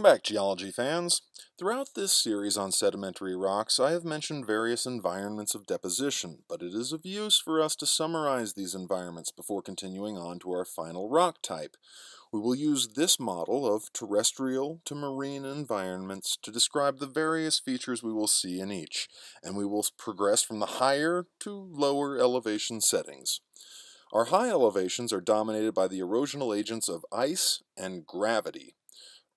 Welcome back, geology fans. Throughout this series on sedimentary rocks, I have mentioned various environments of deposition, but it is of use for us to summarize these environments before continuing on to our final rock type. We will use this model of terrestrial to marine environments to describe the various features we will see in each, and we will progress from the higher to lower elevation settings. Our high elevations are dominated by the erosional agents of ice and gravity.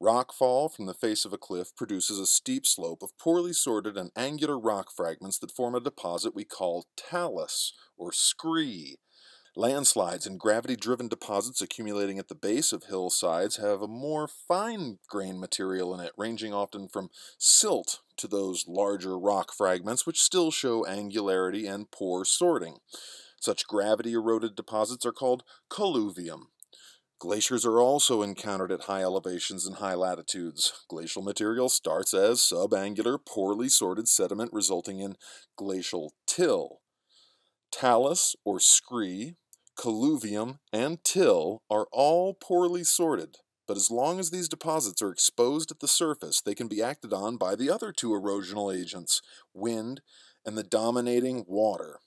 Rockfall from the face of a cliff produces a steep slope of poorly sorted and angular rock fragments that form a deposit we call talus, or scree. Landslides and gravity-driven deposits accumulating at the base of hillsides have a more fine-grained material in it, ranging often from silt to those larger rock fragments which still show angularity and poor sorting. Such gravity-eroded deposits are called colluvium. Glaciers are also encountered at high elevations and high latitudes. Glacial material starts as subangular, poorly sorted sediment resulting in glacial till. Talus or scree, colluvium, and till are all poorly sorted, but as long as these deposits are exposed at the surface, they can be acted on by the other two erosional agents, wind and the dominating water.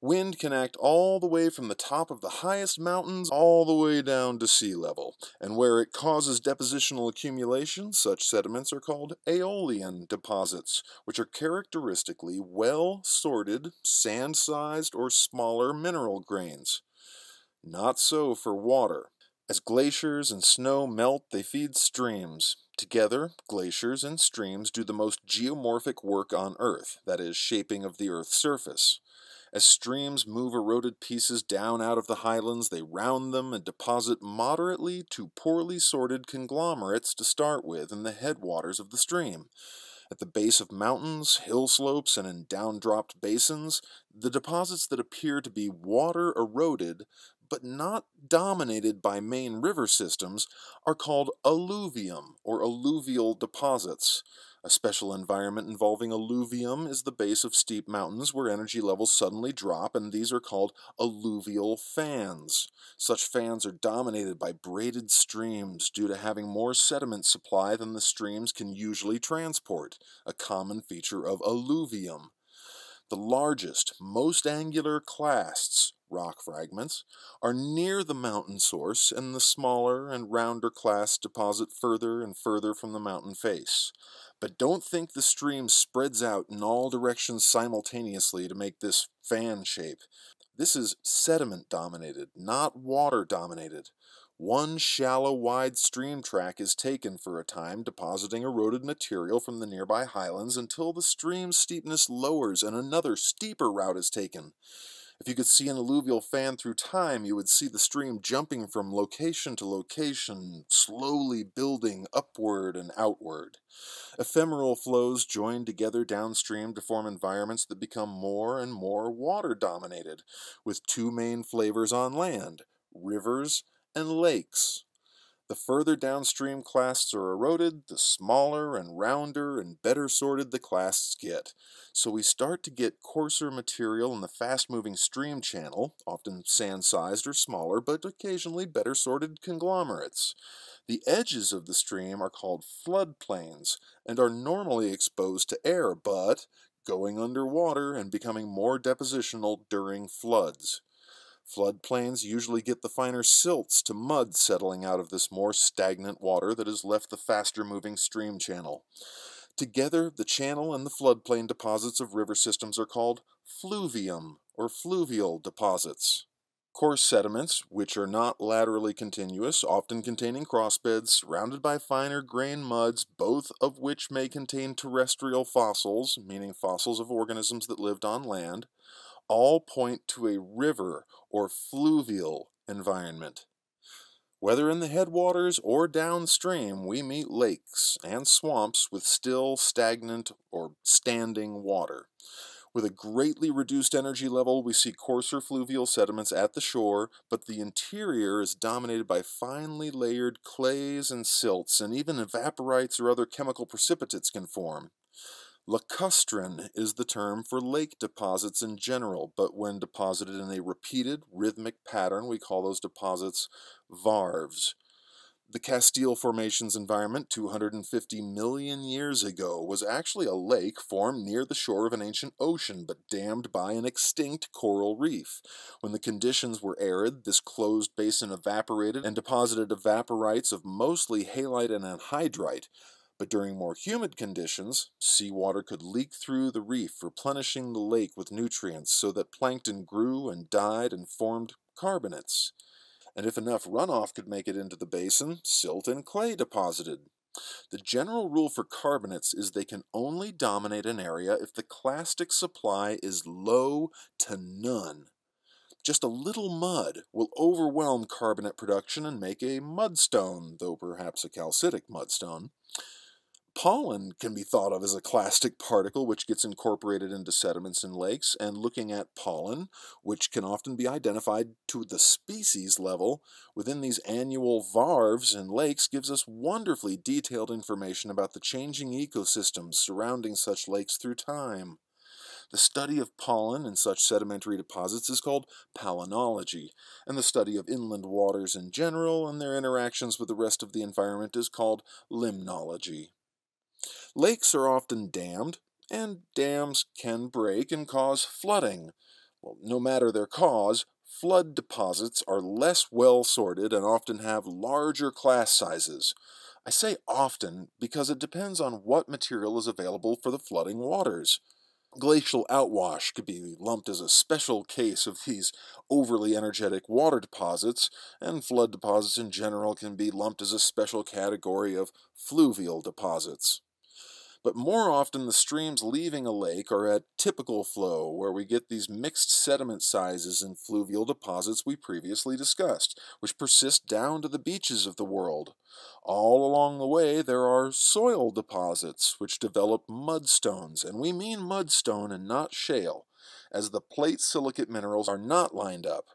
Wind can act all the way from the top of the highest mountains all the way down to sea level, and where it causes depositional accumulation, such sediments are called aeolian deposits, which are characteristically well-sorted, sand-sized, or smaller mineral grains. Not so for water. As glaciers and snow melt, they feed streams. Together, glaciers and streams do the most geomorphic work on Earth, that is, shaping of the Earth's surface. As streams move eroded pieces down out of the highlands, they round them and deposit moderately to poorly sorted conglomerates to start with in the headwaters of the stream. At the base of mountains, hill slopes, and in down-dropped basins, the deposits that appear to be water eroded but not dominated by main river systems are called alluvium or alluvial deposits. A special environment involving alluvium is the base of steep mountains where energy levels suddenly drop, and these are called alluvial fans. Such fans are dominated by braided streams due to having more sediment supply than the streams can usually transport, a common feature of alluvium. The largest, most angular clasts rock fragments, are near the mountain source, and the smaller and rounder clasts deposit further and further from the mountain face. But don't think the stream spreads out in all directions simultaneously to make this fan shape. This is sediment dominated, not water dominated. One shallow, wide stream track is taken for a time, depositing eroded material from the nearby highlands until the stream's steepness lowers and another steeper route is taken. If you could see an alluvial fan through time, you would see the stream jumping from location to location, slowly building upward and outward. Ephemeral flows join together downstream to form environments that become more and more water-dominated, with two main flavors on land, rivers and lakes. The further downstream clasts are eroded, the smaller and rounder and better sorted the clasts get. So we start to get coarser material in the fast-moving stream channel, often sand-sized or smaller, but occasionally better sorted conglomerates. The edges of the stream are called floodplains and are normally exposed to air, but going underwater and becoming more depositional during floods. Floodplains usually get the finer silts to mud settling out of this more stagnant water that has left the faster moving stream channel. Together, the channel and the floodplain deposits of river systems are called fluvium, or fluvial deposits. Coarse sediments, which are not laterally continuous, often containing crossbeds, surrounded by finer grain muds, both of which may contain terrestrial fossils, meaning fossils of organisms that lived on land, all point to a river or fluvial environment. Whether in the headwaters or downstream, we meet lakes and swamps with still, stagnant, or standing water. With a greatly reduced energy level, we see coarser fluvial sediments at the shore, but the interior is dominated by finely layered clays and silts, and even evaporites or other chemical precipitates can form. Lacustrine is the term for lake deposits in general, but when deposited in a repeated rhythmic pattern, we call those deposits varves. The Castile Formation's environment 250 million years ago was actually a lake formed near the shore of an ancient ocean but dammed by an extinct coral reef. When the conditions were arid, this closed basin evaporated and deposited evaporites of mostly halite and anhydrite. But during more humid conditions, seawater could leak through the reef, replenishing the lake with nutrients so that plankton grew and died and formed carbonates and if enough runoff could make it into the basin, silt and clay deposited. The general rule for carbonates is they can only dominate an area if the clastic supply is low to none. Just a little mud will overwhelm carbonate production and make a mudstone, though perhaps a calcitic mudstone. Pollen can be thought of as a clastic particle which gets incorporated into sediments in lakes, and looking at pollen, which can often be identified to the species level within these annual varves in lakes, gives us wonderfully detailed information about the changing ecosystems surrounding such lakes through time. The study of pollen in such sedimentary deposits is called palynology, and the study of inland waters in general and their interactions with the rest of the environment is called limnology. Lakes are often dammed, and dams can break and cause flooding. Well, no matter their cause, flood deposits are less well sorted and often have larger clast sizes. I say often because it depends on what material is available for the flooding waters. Glacial outwash could be lumped as a special case of these overly energetic water deposits, and flood deposits in general can be lumped as a special category of fluvial deposits but more often the streams leaving a lake are at typical flow, where we get these mixed sediment sizes in fluvial deposits we previously discussed, which persist down to the beaches of the world. All along the way there are soil deposits, which develop mudstones, and we mean mudstone and not shale, as the plate silicate minerals are not lined up.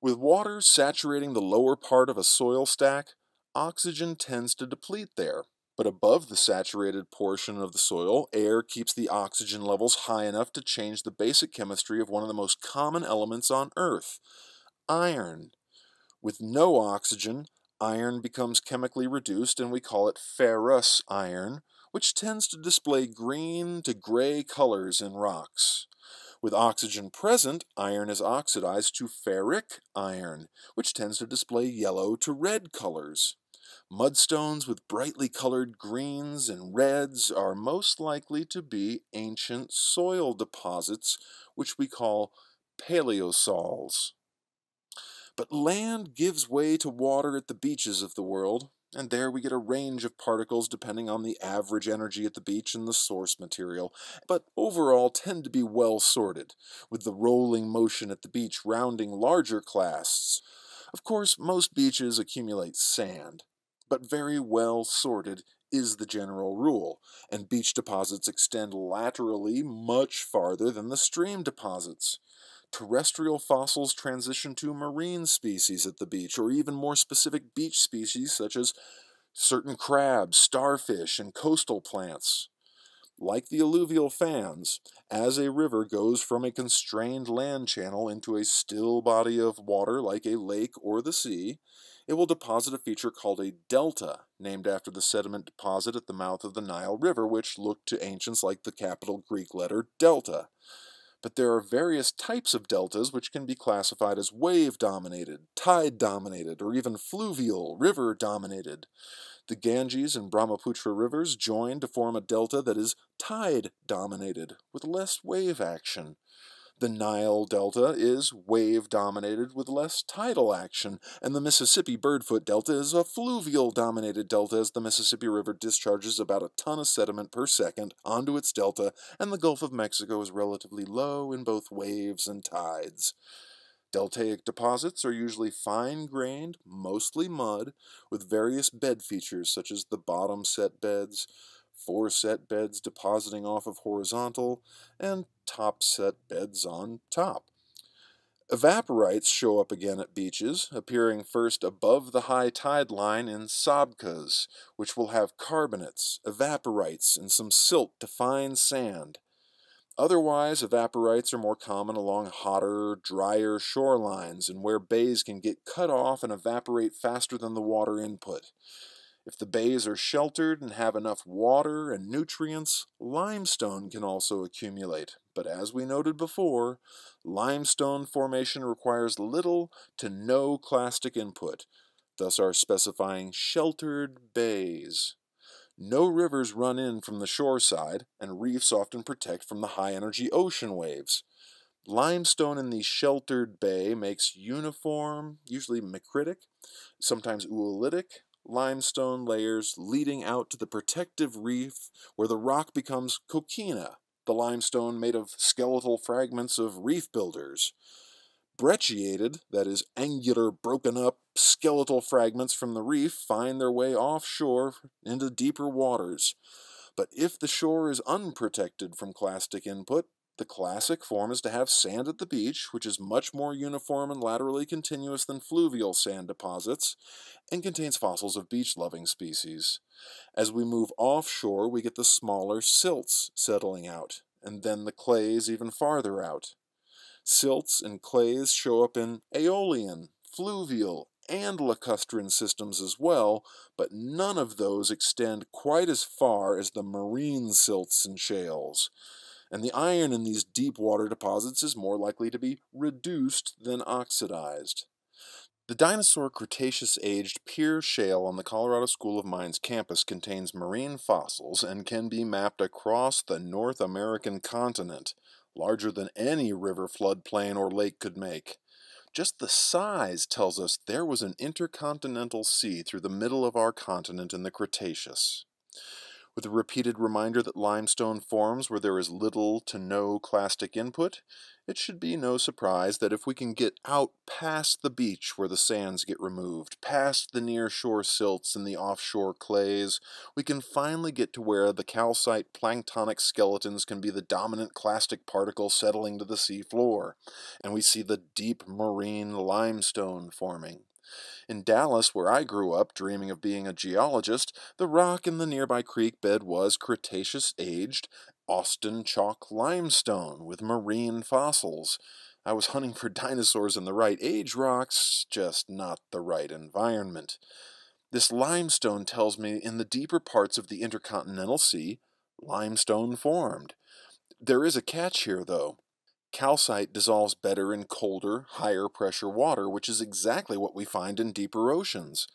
With water saturating the lower part of a soil stack, oxygen tends to deplete there, but above the saturated portion of the soil, air keeps the oxygen levels high enough to change the basic chemistry of one of the most common elements on Earth, iron. With no oxygen, iron becomes chemically reduced and we call it ferrous iron, which tends to display green to gray colors in rocks. With oxygen present, iron is oxidized to ferric iron, which tends to display yellow to red colors. Mudstones with brightly colored greens and reds are most likely to be ancient soil deposits, which we call paleosols. But land gives way to water at the beaches of the world, and there we get a range of particles depending on the average energy at the beach and the source material, but overall tend to be well sorted, with the rolling motion at the beach rounding larger clasts. Of course, most beaches accumulate sand, but very well sorted is the general rule, and beach deposits extend laterally much farther than the stream deposits. Terrestrial fossils transition to marine species at the beach, or even more specific beach species such as certain crabs, starfish, and coastal plants. Like the alluvial fans, as a river goes from a constrained land channel into a still body of water like a lake or the sea, it will deposit a feature called a delta, named after the sediment deposit at the mouth of the Nile River, which looked to ancients like the capital Greek letter delta. But there are various types of deltas which can be classified as wave-dominated, tide-dominated, or even fluvial, river-dominated. The Ganges and Brahmaputra rivers join to form a delta that is tide-dominated, with less wave action. The Nile Delta is wave dominated with less tidal action, and the Mississippi Birdfoot Delta is a fluvial dominated delta as the Mississippi River discharges about a ton of sediment per second onto its delta, and the Gulf of Mexico is relatively low in both waves and tides. Deltaic deposits are usually fine grained, mostly mud, with various bed features such as the bottom set beds, foreset beds depositing off of horizontal, and top set beds on top. Evaporites show up again at beaches, appearing first above the high tide line in sabkhas, which will have carbonates, evaporites, and some silt to fine sand. Otherwise, evaporites are more common along hotter, drier shorelines and where bays can get cut off and evaporate faster than the water input. If the bays are sheltered and have enough water and nutrients, limestone can also accumulate. But as we noted before, limestone formation requires little to no clastic input, thus are specifying sheltered bays. No rivers run in from the shore side, and reefs often protect from the high energy ocean waves. Limestone in the sheltered bay makes uniform, usually micritic, sometimes oolitic, limestone layers leading out to the protective reef where the rock becomes coquina, the limestone made of skeletal fragments of reef builders. Brecciated, that is, angular, broken up skeletal fragments from the reef, find their way offshore into deeper waters. But if the shore is unprotected from clastic input, the classic form is to have sand at the beach, which is much more uniform and laterally continuous than fluvial sand deposits, and contains fossils of beach-loving species. As we move offshore, we get the smaller silts settling out, and then the clays even farther out. Silts and clays show up in aeolian, fluvial, and lacustrine systems as well, but none of those extend quite as far as the marine silts and shales and the iron in these deep water deposits is more likely to be reduced than oxidized. The dinosaur Cretaceous-aged Pierre Shale on the Colorado School of Mines campus contains marine fossils and can be mapped across the North American continent, larger than any river floodplain or lake could make. Just the size tells us there was an intercontinental sea through the middle of our continent in the Cretaceous with a repeated reminder that limestone forms where there is little to no clastic input, it should be no surprise that if we can get out past the beach where the sands get removed, past the near-shore silts and the offshore clays, we can finally get to where the calcite planktonic skeletons can be the dominant clastic particle settling to the sea floor, and we see the deep marine limestone forming. In Dallas, where I grew up dreaming of being a geologist, the rock in the nearby creek bed was Cretaceous aged Austin chalk limestone with marine fossils. I was hunting for dinosaurs in the right age rocks, just not the right environment. This limestone tells me in the deeper parts of the intercontinental sea, limestone formed. There is a catch here, though. Calcite dissolves better in colder, higher pressure water, which is exactly what we find in deeper oceans.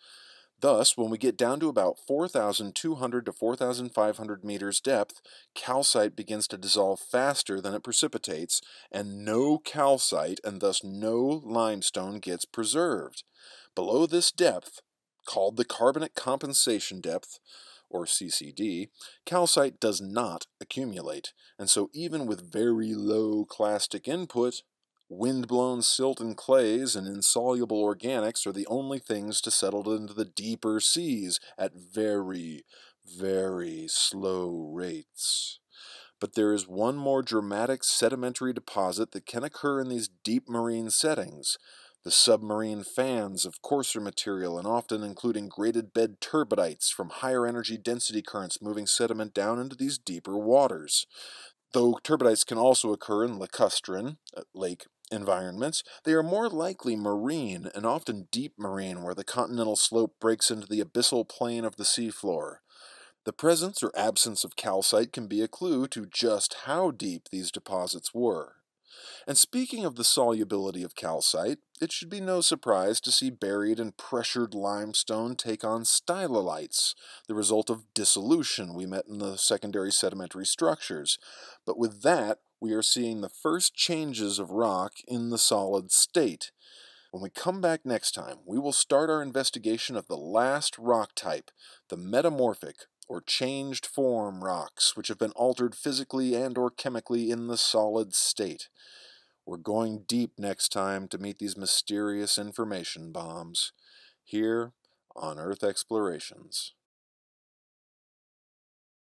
Thus, when we get down to about 4,200 to 4,500 meters depth, calcite begins to dissolve faster than it precipitates, and no calcite and thus no limestone gets preserved. Below this depth, called the carbonate compensation depth, or CCD, calcite does not accumulate, and so even with very low clastic input, wind-blown silt and clays and insoluble organics are the only things to settle into the deeper seas at very, very slow rates. But there is one more dramatic sedimentary deposit that can occur in these deep marine settings, the submarine fans of coarser material and often including graded bed turbidites from higher energy density currents moving sediment down into these deeper waters. Though turbidites can also occur in lacustrine, uh, lake environments, they are more likely marine and often deep marine where the continental slope breaks into the abyssal plain of the seafloor. The presence or absence of calcite can be a clue to just how deep these deposits were. And speaking of the solubility of calcite, it should be no surprise to see buried and pressured limestone take on stylolites, the result of dissolution we met in the secondary sedimentary structures. But with that, we are seeing the first changes of rock in the solid state. When we come back next time, we will start our investigation of the last rock type, the metamorphic or changed form rocks, which have been altered physically and or chemically in the solid state. We're going deep next time to meet these mysterious information bombs here on Earth Explorations.